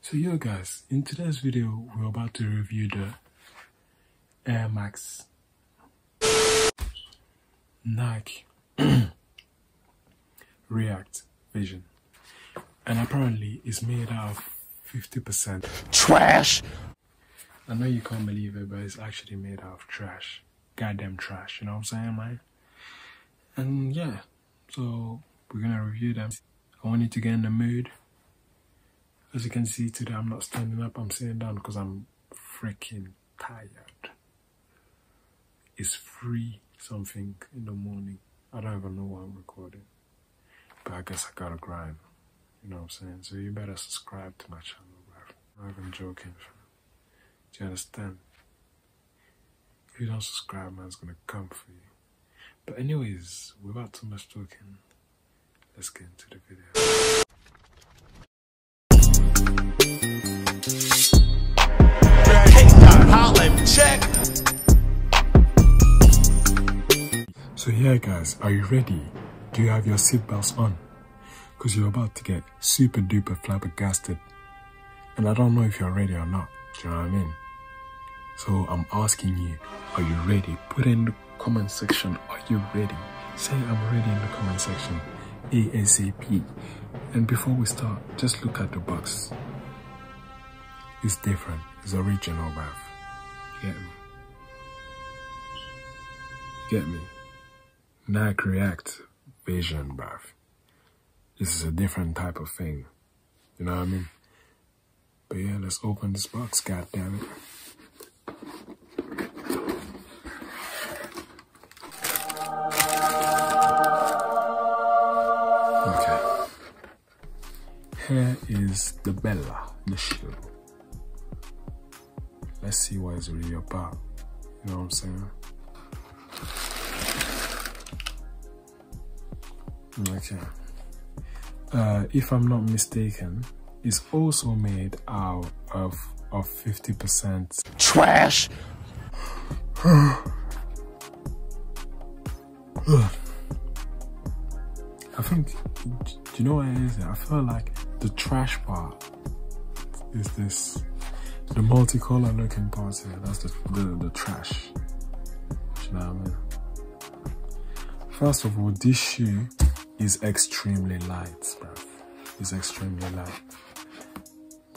So yo guys, in today's video, we're about to review the Air Max Nike React Vision. And apparently it's made out of 50% Trash. I know you can't believe it, but it's actually made out of trash. Goddamn trash, you know what I'm saying, man? And yeah, so we're gonna review them. I want you to get in the mood. As you can see today, I'm not standing up, I'm sitting down because I'm freaking tired. It's free something in the morning. I don't even know why I'm recording. But I guess I gotta grind. You know what I'm saying? So you better subscribe to my channel, bro. I'm not even joking. Do you understand? If you don't subscribe, man's gonna come for you. But anyways, without too much talking, let's get into the video. Check. So yeah guys, are you ready? Do you have your seatbelts on? Because you're about to get super duper flabbergasted. And I don't know if you're ready or not. Do you know what I mean? So I'm asking you, are you ready? Put in the comment section, are you ready? Say I'm ready in the comment section. ASAP. And before we start, just look at the box. It's different. It's original, bruv. Get me? Get me? Nike React Vision, bruv. This is a different type of thing. You know what I mean? But yeah, let's open this box, god damn it. Okay. Here is the Bella, the shoe. Let's see what it's really about. You know what I'm saying? Okay. Uh, if I'm not mistaken, it's also made out of of 50% Trash. I think, do you know what it is? I feel like the trash part is this, the multicolor looking part here. That's the, the, the trash. You know what I mean? First of all, this shoe is extremely light, bruv. It's extremely light.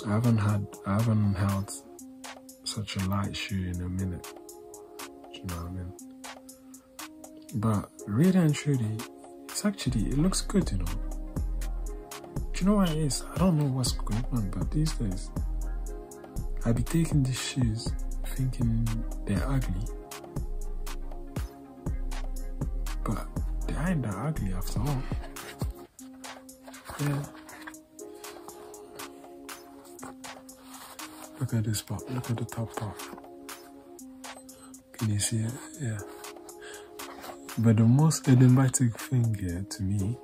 I haven't had, I haven't held such a light shoe in a minute. Do you know what I mean? But really and truly, it's actually, it looks good, you know. Do you know what it is? I don't know what's going on, but these days, I be taking these shoes thinking they're ugly. But they ain't that ugly after all. Yeah. Look at this part. Look at the top part. Can you see it? Yeah. But the most enigmatic thing here to me,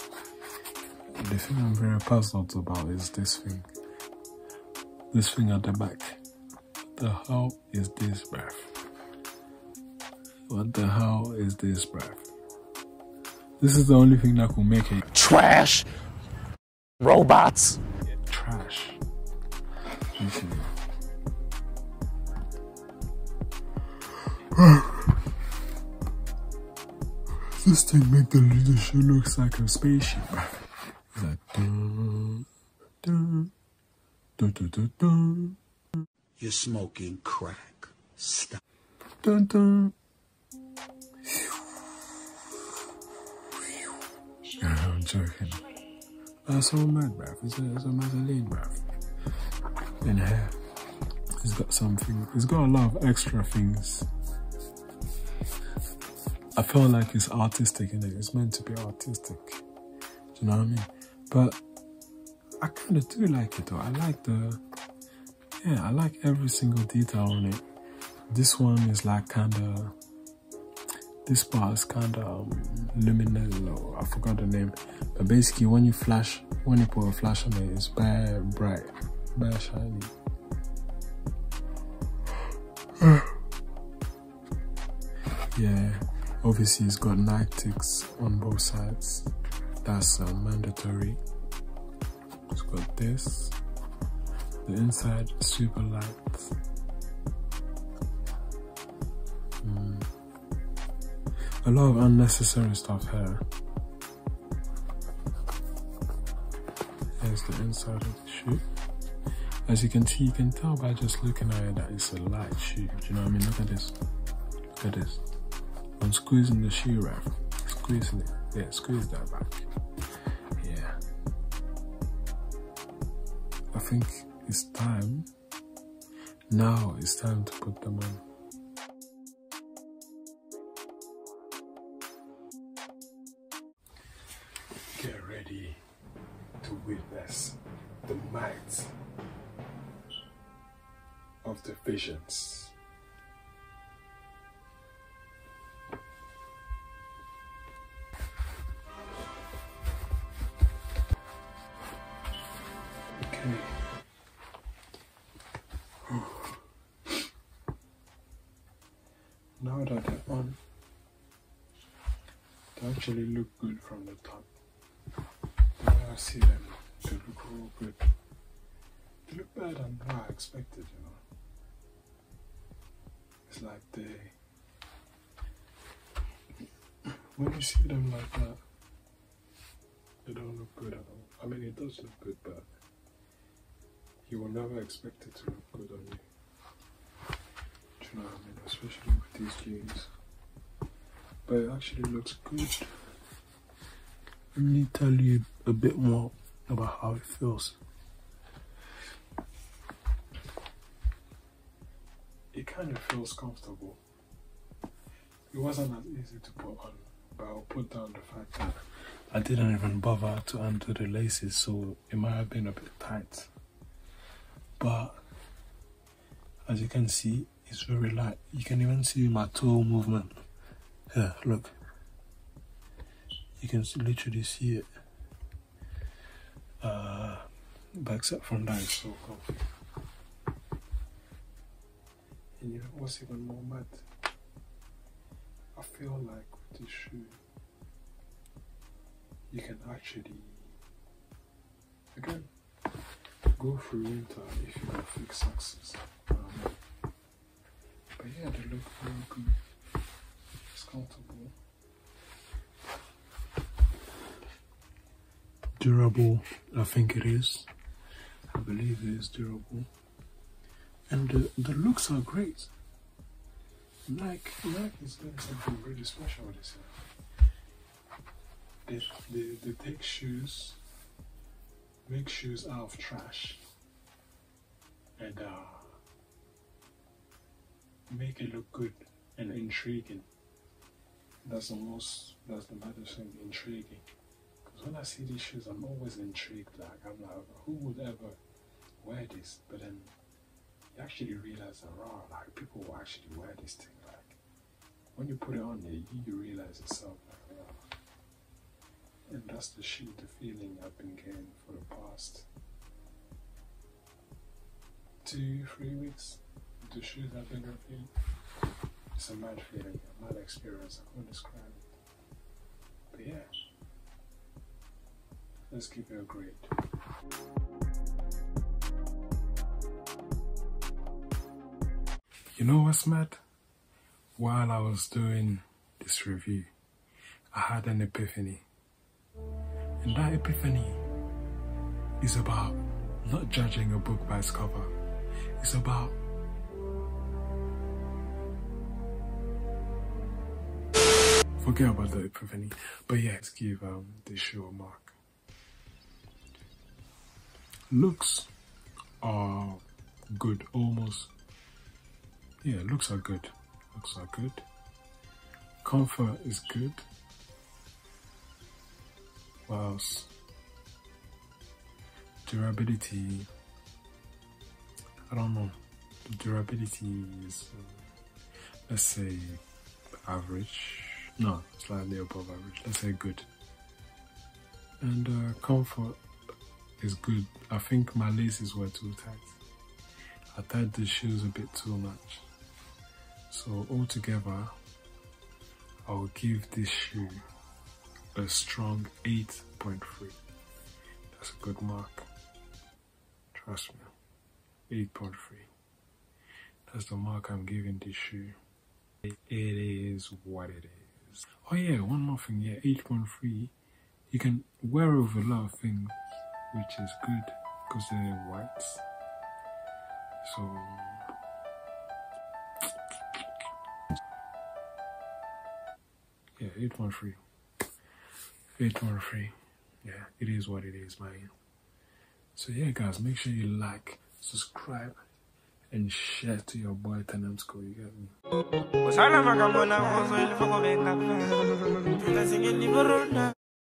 the thing I'm very puzzled about is this thing. This thing at the back. What the hell is this, bruv? What the hell is this, bruv? This is the only thing that could make it Trash. Robots. trash. This thing make the shoe looks like a spaceship. It's like dun, dun, dun, dun, dun, dun, You're smoking crack. Stop. dun, dun. Yeah, I'm joking. That's so mad, bruv. It's a, it's a Mazzoline, bruv. In here. It's got something, He's got a lot of extra things. I feel like it's artistic in it. It's meant to be artistic. Do you know what I mean? But I kind of do like it though. I like the, yeah, I like every single detail on it. This one is like kind of, this part is kind of um, luminous, I forgot the name. But basically, when you flash, when you put a flash on it, it's bare bright, bare shiny. yeah, obviously it's got Nitix on both sides. That's uh, mandatory. It's got this. The inside super light. Mm. A lot of unnecessary stuff here. Here's the inside of the shoe. As you can see, you can tell by just looking at it that it's a light shoe. Do you know what I mean? Look at this. Look at this. I'm squeezing the shoe wrap. Squeezing it. Yeah, squeeze that back. Yeah. I think it's time. Now it's time to put them on. Get ready to witness the might of the visions. Actually look good from the top. I see them, they look real good. They look better than what I expected, you know. It's like they, when you see them like that, they don't look good at all. I mean, it does look good, but you will never expect it to look good on you. Do you know what I mean? Especially with these jeans. But it actually looks good. Let me tell you a bit more about how it feels. It kind of feels comfortable. It wasn't as easy to put on, but I'll put down the fact that I didn't even bother to undo the laces, so it might have been a bit tight. But as you can see, it's very light. You can even see my toe movement. Here, look. You can literally see it. Uh, but except from that, so comfy. And you know what's even more mad? I feel like with this shoe, you can actually, again, go through winter if you got thick socks. Um, but yeah, they look very good. Comfortable. Durable, I think it is. I believe it is durable. And the, the looks are great. Nike, Nike is doing something really special this year. They, they, they take shoes, make shoes out of trash, and uh, make it look good and intriguing. That's the most, that's the maddest thing, intriguing. Because when I see these shoes, I'm always intrigued. Like, I'm like, who would ever wear this? But then you actually realize that, raw, like, people will actually wear this thing. Like, when you put it on there, you, you realize yourself, like, wow. And that's the shoe, the feeling I've been getting for the past two, three weeks. The shoes I've been reviewing. It's a mad feeling, a mad experience. I can't describe it. But yeah, let's give it a grade. You know what's mad? While I was doing this review, I had an epiphany. And that epiphany is about not judging a book by its cover. It's about forget about the epiphany. But yeah, let's give um this show a mark. Looks are good, almost. Yeah, looks are good. Looks are good. Comfort is good. What else? Durability. I don't know. Durability is, uh, let's say, average. No, slightly above average. Let's say good. And uh, comfort is good. I think my laces were too tight. I tied the shoes a bit too much. So altogether, I will give this shoe a strong 8.3. That's a good mark. Trust me. 8.3. That's the mark I'm giving this shoe. It is what it is. Oh yeah, one more thing. Yeah, 8.3. You can wear over a lot of things, which is good because they're white. So yeah, 8.3. 8.3. Yeah, it is what it is, man. So yeah, guys, make sure you like, subscribe, and share to your boy Tenemsko. You get me?